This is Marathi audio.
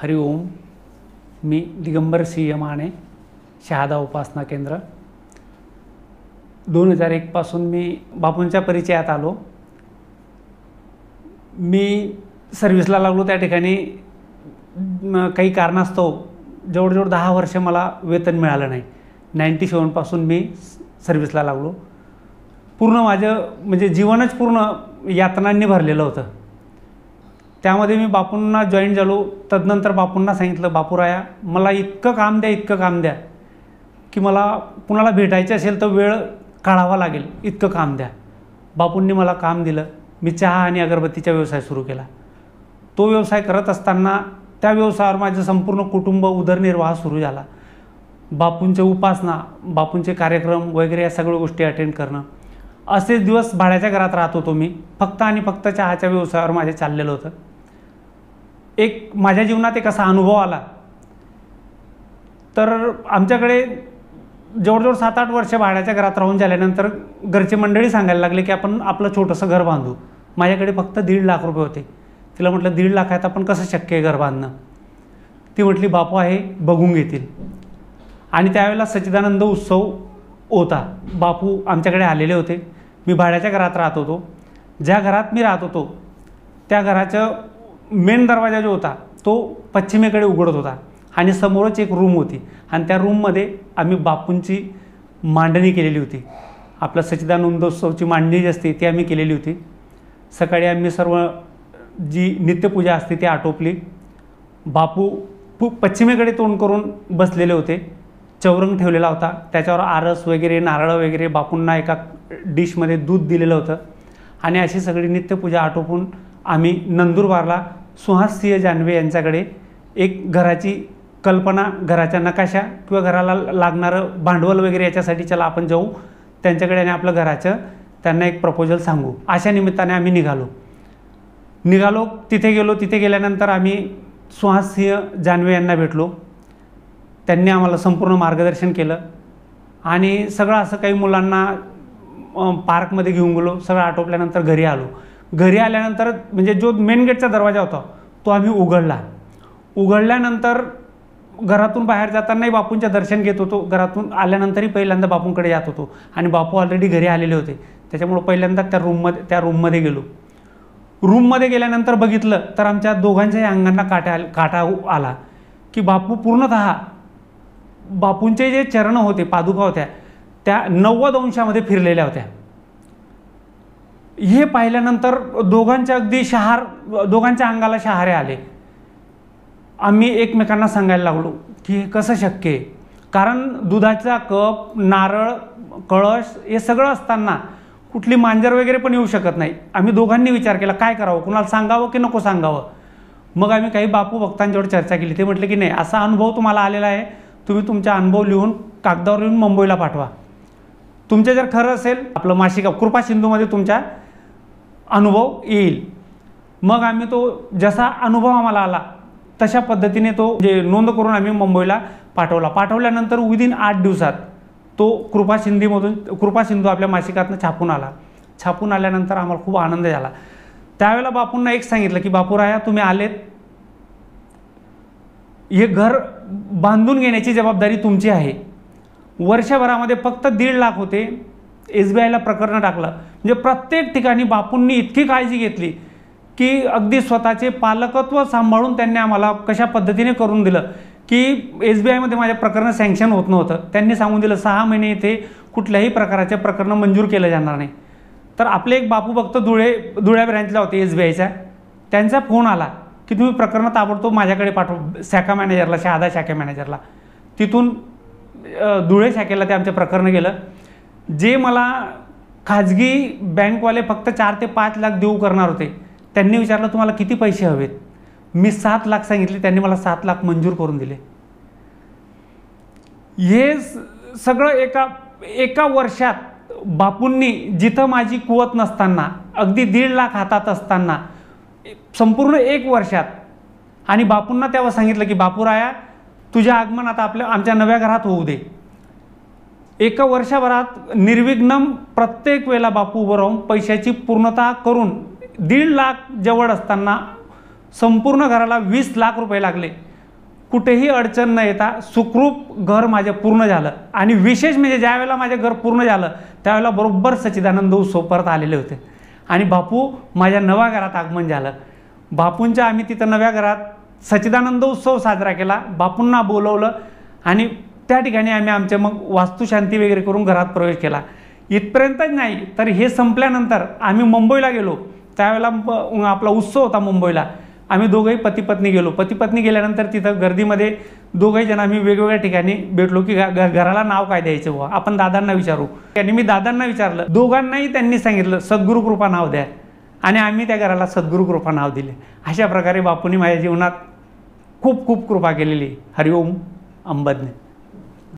हरिओम मी दिगंबर सी एम माने शहादा उपासना केंद्र. दोन हजार एकपासून मी बापूंच्या परिचयात आलो. मी सर्व्हिसला लागलो त्या ठिकाणी. काही कारणास्तव जवळजवळ दहा वर्ष मला वेतन मिळालं नाही. नाईंटी सेवनपासून मी सर्व्हिसला लागलो. पूर्ण माझं म्हणजे जीवनच पूर्ण यातनांनी भरलेलं होतं. त्यामध्ये मी बापूंना जॉईन झालो. तदनंतर बापूंना सांगितलं बापूराया मला इतकं काम द्या इतकं काम द्या की मला कुणाला भेटायचं असेल तर वेळ काढावा लागेल. इतकं काम द्या. बापूंनी मला काम दिलं. मी चहा आणि अगरबत्तीचा व्यवसाय सुरू केला. तो व्यवसाय करत असताना त्या व्यवसायावर माझं संपूर्ण कुटुंब उदरनिर्वाह सुरू झाला. बापूंचे उपासना बापूंचे कार्यक्रम वगैरे या सगळ्या गोष्टी अटेंड करणं. असेच दिवस भाड्याच्या घरात राहत होतो मी. फक्त आणि फक्त चहाच्या व्यवसायावर माझे चाललेलं होतं. एक माझ्या जीवनात एक असा अनुभव आला. तर आमच्याकडे जवळजवळ सात आठ वर्ष भाड्याच्या घरात राहून झाल्यानंतर घरची मंडळी सांगायला लागले की आपण आपलं छोटंसं घर बांधू. माझ्याकडे फक्त दीड लाख रुपये होते. तिला म्हटलं दीड लाखात आपण कसं शक्य आहे घर बांधणं? ती म्हटली बापू आहे बघून घेतील. आणि त्यावेळेला सच्चिदानंद उत्सव होता. बापू आमच्याकडे आलेले होते. मी भाड्याच्या घरात राहत होतो. ज्या घरात मी राहत होतो त्या घराचं मेन दरवाजा जो होता तो पश्चिमेकडे उघडत होता. आणि समोरच एक रूम होती. आणि त्या रूममध्ये आम्ही बापूंची मांडणी केलेली होती. आपलं सच्चिदानंदोत्सवची मांडणी जी असते ती आम्ही केलेली होती. सकाळी आम्ही सर्व जी नित्यपूजा असते ती आटोपली. बापू पू पश्चिमेकडे तोंड करून बसलेले होते. चौरंग ठेवलेला होता. त्याच्यावर आरस वगैरे नारळ वगैरे बापूंना एका डिशमध्ये दूध दिलेलं होतं. आणि अशी सगळी नित्यपूजा आटोपून आम्ही नंदुरबारला सुहाससिंह जानवे यांच्याकडे एक घराची कल्पना घराच्या नकाशा किंवा घराला लागणारं भांडवल वगैरे याच्यासाठी चला आपण जाऊ. त्यांच्याकडे आणि आपलं घराचं त्यांना एक प्रपोजल सांगू. अशा निमित्ताने आम्ही निघालो. निघालो तिथे गेलो तिथे गेल्यानंतर आम्ही सुहाससिंह जानवे यांना भेटलो. त्यांनी आम्हाला संपूर्ण मार्गदर्शन केलं. आणि सगळं असं काही मुलांना पार्कमध्ये घेऊन गेलो. सगळं आटोपल्यानंतर घरी आलो. घरी आल्यानंतर म्हणजे जो मेन गेटचा दरवाजा होता तो आम्ही उघडला. उघडल्यानंतर घरातून बाहेर जातानाही बापूंचे दर्शन घेत होतो. घरातून आल्यानंतरही पहिल्यांदा बापूंकडे जात होतो. आणि बापू ऑलरेडी घरी आलेले होते. त्याच्यामुळं पहिल्यांदा त्या रूममध्ये त्या रूममध्ये गेलो. रूममध्ये गेल्यानंतर बघितलं तर आमच्या दोघांच्याही अंगांना काटा आल- काटा आला. की बापू पूर्णतः बापूंचे जे चरण होते पादुका होत्या त्या नव्वद अंशामध्ये फिरलेल्या होत्या. हे पाहिल्यानंतर दोघांच्या अगदी शहार दोघांच्या अंगाला शहारे आले. आम्ही एकमेकांना सांगायला लागलो की हे कसं शक्य आहे? कारण दुधाचा कप नारळ कळश हे सगळं असताना कुठली मांजर वगैरे पण येऊ शकत नाही. आम्ही दोघांनी विचार केला काय करावं? कुणाला सांगावं की नको सांगावं? मग आम्ही काही बापू भक्तांच्यावर चर्चा केली. ते म्हटले की नाही असा अनुभव तुम्हाला आलेला आहे तुम्ही तुमचा अनुभव लिहून कागदावर लिहून मुंबईला पाठवा. तुमचे जर खरं असेल आपलं मासिक कृपा सिंधूमध्ये तुमच्या अनुभव येईल. मग आम्ही तो जसा अनुभव आम्हाला आला तशा पद्धतीने तो जे नोंद करून आम्ही मुंबईला पाठवला. पाठवल्यानंतर विदिन आठ दिवसात तो कृपा सिंधीमधून कृपा सिंधू आपल्या मासिकातनं छापून आला. छापून आल्यानंतर आम्हाला खूप आनंद झाला. त्यावेळेला बापूंना एक सांगितलं की बापूराया तुम्ही आलेत. हे घर बांधून घेण्याची जबाबदारी तुमची आहे. वर्षभरामध्ये फक्त दीड लाख होते. एस बी आयला प्रकरण टाकलं. म्हणजे प्रत्येक ठिकाणी बापूंनी इतकी काळजी घेतली की अगदी स्वतःचे पालकत्व सांभाळून त्यांनी आम्हाला कशा पद्धतीने करून दिलं. की एस बी आयमध्ये माझ्या प्रकरणं सँक्शन होत नव्हतं. त्यांनी सांगून दिलं सहा महिने इथे कुठल्याही प्रकाराचे प्रकरण मंजूर केलं जाणार नाही. तर आपले एक बापू भक्त धुळे धुळ्या ब्रँचला होते एस बी आयच्या. त्यांचा फोन आला की तुम्ही प्रकरण ताबडतोब माझ्याकडे पाठव शाखा मॅनेजरला शहादा शाखा मॅनेजरला तिथून धुळे शाखेला ते आमच्या प्रकरण गेलं. जे मला खाजगी बँकवाले फक्त चार ते पाच लाख देऊ करणार होते त्यांनी विचारलं तुम्हाला किती पैसे हवेत? मी सात लाख सांगितले त्यांनी मला सात लाख मंजूर करून दिले. हे स- सगळं एका एका वर्षात बापूंनी जिथं माझी कुवत नसताना अगदी दीड लाख हातात असताना संपूर्ण एक वर्षात आणि बापूंना तेव्हा सांगितलं की बापूराया तुझ्या आगमन आता आपल्या आमच्या नव्या घरात होऊ दे. एका वर्षभरात निर्विघ्न प्रत्येक वेळेला बापू उभं राहून पैशाची पूर्णता करून दीड लाख जवळ असताना संपूर्ण घराला वीस लाख रुपये लागले. कुठेही अडचण न येता सुखरूप घर माझे पूर्ण झालं. आणि विशेष म्हणजे ज्या वेळेला माझे घर पूर्ण झालं त्यावेळेला बरोबर सच्चिदानंद उत्सव परत आलेले होते. आणि बापू माझ्या नव्या घरात आगमन झालं. बापूंच्या आम्ही तिथं नव्या घरात सच्चिदानंद उत्सव साजरा केला. बापूंना बोलवलं आणि त्या ठिकाणी आम्ही आमच्या मग वास्तुशांती वगैरे करून घरात प्रवेश केला. इथपर्यंतच नाही तर हे संपल्यानंतर आम्ही मुंबईला गेलो. त्यावेळेला आपला उत्सव होता मुंबईला. आम्ही दोघंही पतीपत्नी गेलो. पतीपत्नी गेल्यानंतर तिथं गर्दीमध्ये दोघंही जण आम्ही वेगवेगळ्या ठिकाणी भेटलो की घ- घराला नाव काय द्यायचं बुवा? आपण दादांना विचारू. आणि मी दादांना विचारलं. दोघांनाही त्यांनी सांगितलं सद्गुरू कृपा नाव द्या. आणि आम्ही त्या घराला सद्गुरू कृपा नाव दिले. अशा प्रकारे बापूंनी माझ्या जीवनात खूप खूप कृपा केलेली. हरिओम अंबदने